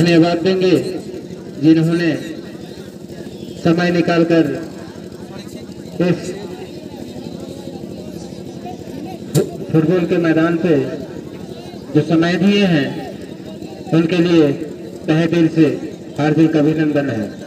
धन्यवाद देंगे जिन्होंने समय निकालकर इस फुटबॉल के मैदान पे जो समय दिए हैं, उनके लिए तहे दिल से हार्दिक अभिनंदन है।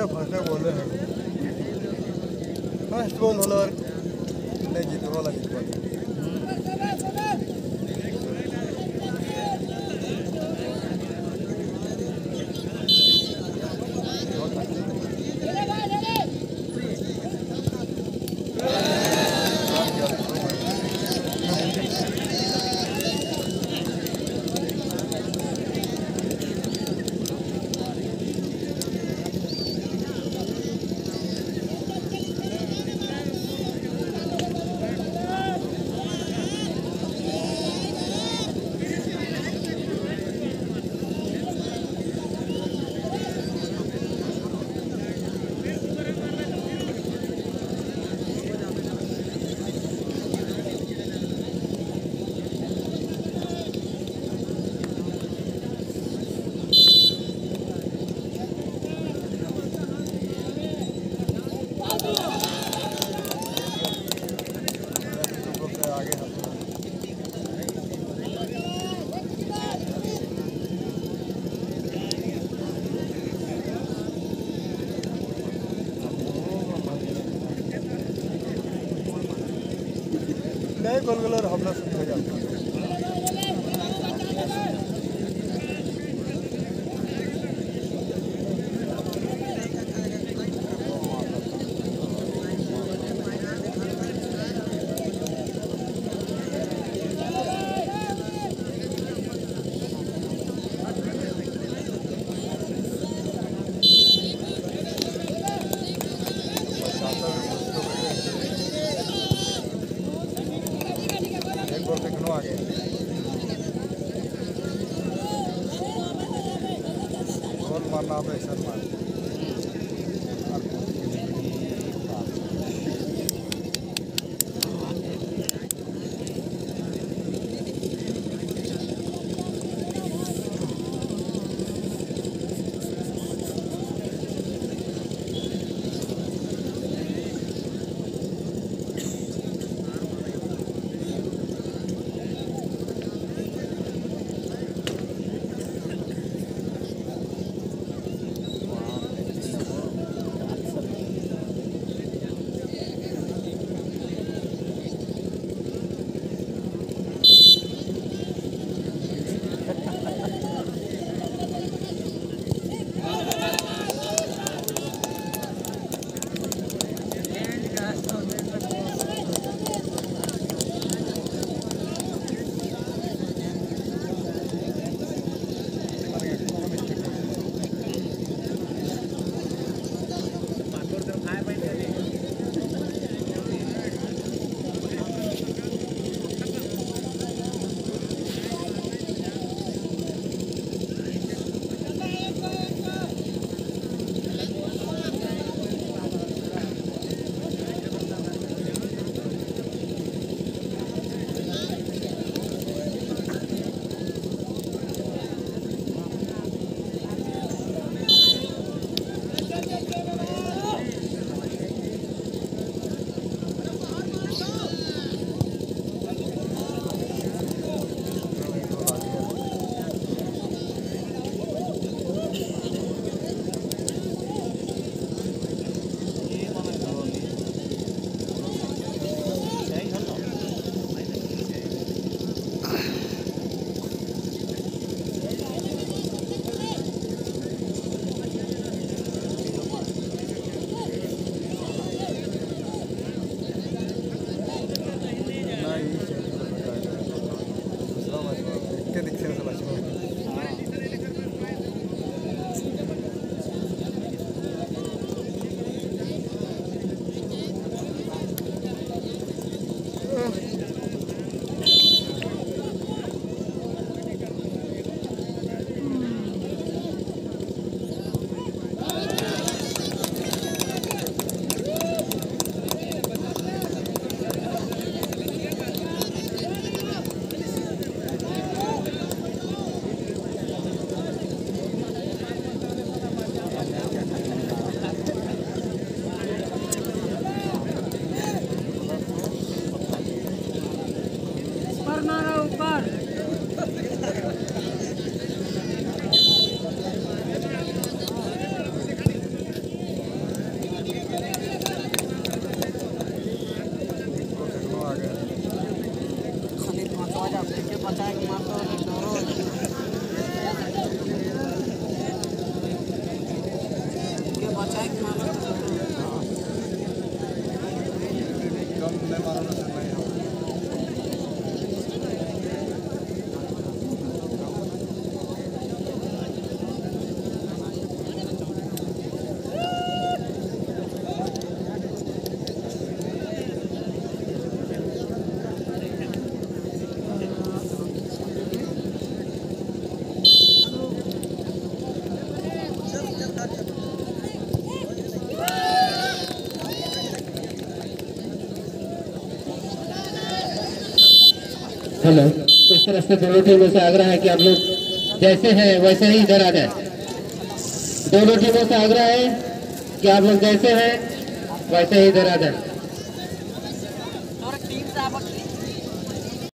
क्या भाषा बोले हैं फर्स्ट बोल होना लगी दो लगी গলগুলোর फेंकनो आगे गोल मारना पे मार तो इस तरह से दोनों टीमों से आग्रह है कि आप लोग जैसे हैं, वैसे ही इधर आ जाए। दोनों टीमों से आग्रह है कि आप लोग जैसे हैं, वैसे ही इधर आ जाए।